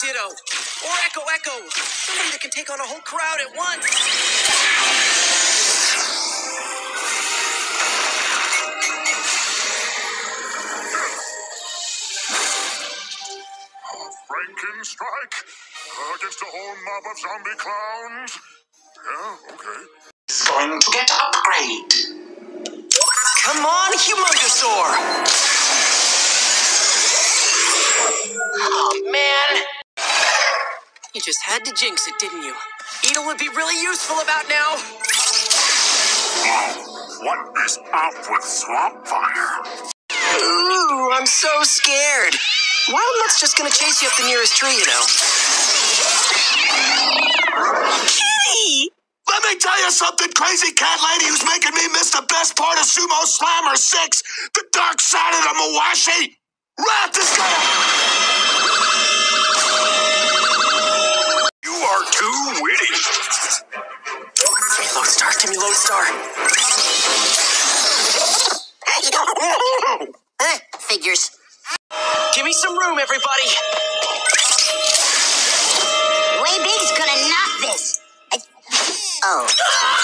Ditto. Or Echo Echo. Somebody that can take on a whole crowd at once. Frankenstrike against a whole mob of zombie clowns. Yeah, okay. Is going to get upgrade. Come on, Humungousaur! You just had to jinx it, didn't you? Eatle would be really useful about now. What is up with Swamp Fire? Ooh, I'm so scared. Wildmutt's just gonna chase you up the nearest tree, you know. Kitty! Let me tell you something, crazy cat lady who's making me miss the best part of Sumo Slammer 6, the dark side of the Mawashi. Rath is gonna... back to me, Lodestar. eh, figures. Give me some room, everybody. Way Big's gonna knock this. I... Oh.